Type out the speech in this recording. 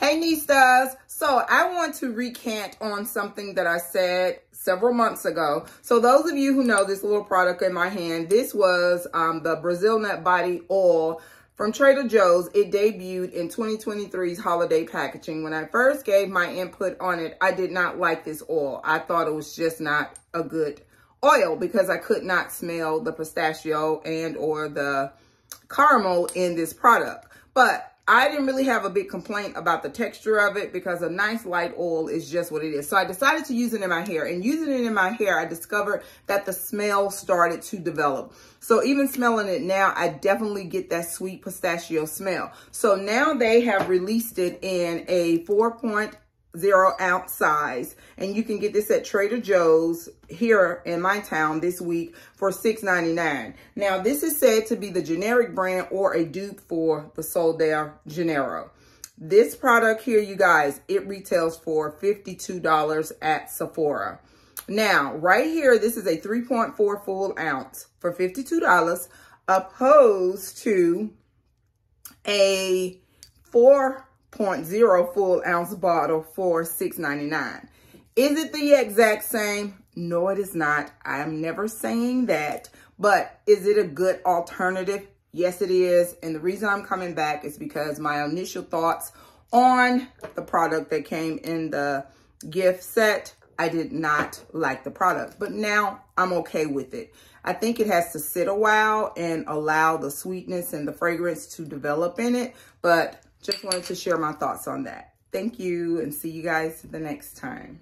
Hey Nistas, so I want to recant on something that I said several months ago. So those of you who know this little product in my hand, this was um, the Brazil Nut Body Oil from Trader Joe's. It debuted in 2023's holiday packaging. When I first gave my input on it, I did not like this oil. I thought it was just not a good oil because I could not smell the pistachio and or the caramel in this product. But I didn't really have a big complaint about the texture of it because a nice light oil is just what it is. So I decided to use it in my hair and using it in my hair, I discovered that the smell started to develop. So even smelling it now, I definitely get that sweet pistachio smell. So now they have released it in a 4.0 zero ounce size. And you can get this at Trader Joe's here in my town this week for $6.99. Now, this is said to be the generic brand or a dupe for the Sol de Janeiro. This product here, you guys, it retails for $52 at Sephora. Now, right here, this is a 3.4 full ounce for $52 opposed to a 4 0.0 full ounce bottle for $6.99. Is it the exact same? No, it is not. I'm never saying that. But is it a good alternative? Yes, it is. And the reason I'm coming back is because my initial thoughts on the product that came in the gift set, I did not like the product. But now I'm okay with it. I think it has to sit a while and allow the sweetness and the fragrance to develop in it. But just wanted to share my thoughts on that. Thank you and see you guys the next time.